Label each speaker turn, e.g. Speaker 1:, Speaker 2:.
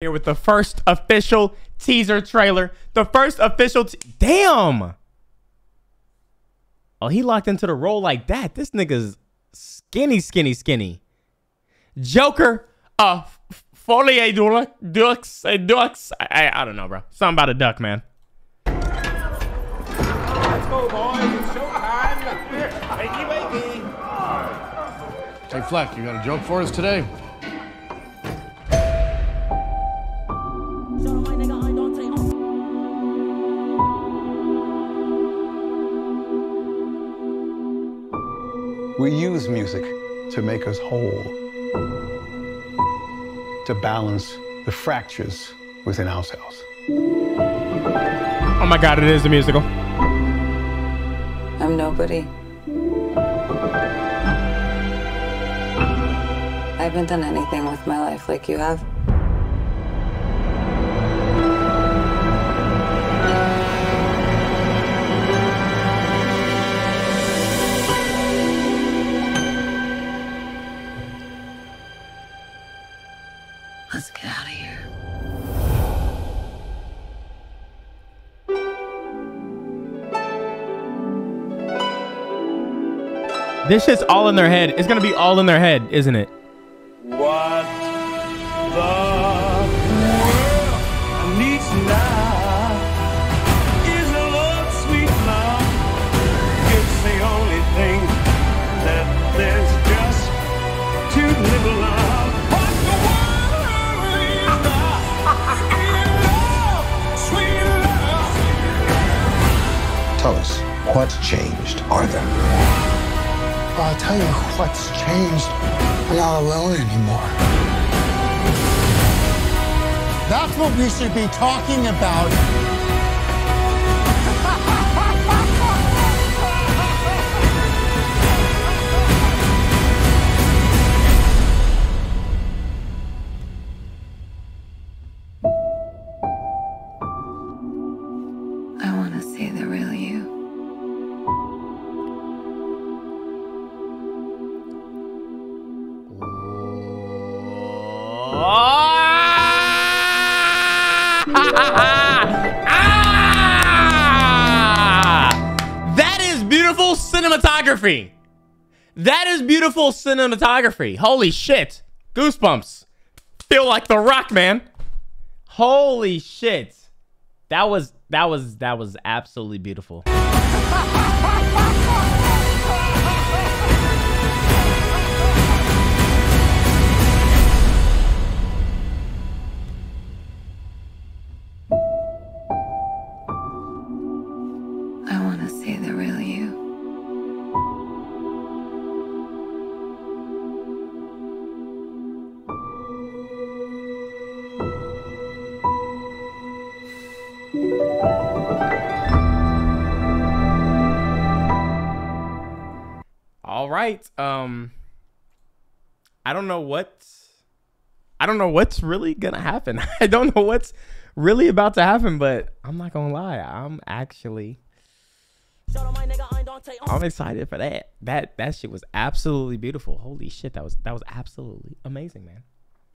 Speaker 1: here with the first official teaser trailer. The first official. Damn. Oh, he locked into the role like that. This nigga's skinny, skinny, skinny. Joker, uh, Folie Dux, Dux. I, I don't know, bro. Something about a duck, man.
Speaker 2: Let's go, boys. It's showtime. Wakey, wakey.
Speaker 3: Hey, Fleck, you got a joke for us today?
Speaker 4: We use music to make us whole, to balance the fractures within ourselves.
Speaker 1: Oh my god, it is a musical.
Speaker 5: I'm nobody. I haven't done anything with my life like you have. Let's get out of here.
Speaker 1: This shit's all in their head. It's gonna be all in their head, isn't it?
Speaker 6: Tell us, what's changed, Arthur?
Speaker 7: I'll tell you what's changed. I'm not alone anymore. That's what we should be talking about.
Speaker 5: I want to see the real
Speaker 1: cinematography. That is beautiful cinematography. Holy shit. Goosebumps. Feel like the rock, man. Holy shit. That was that was that was absolutely beautiful. Right. Um I don't know what I don't know what's really gonna happen. I don't know what's really about to happen, but I'm not gonna lie. I'm actually I'm excited for that. That that shit was absolutely beautiful. Holy shit, that was that was absolutely amazing, man.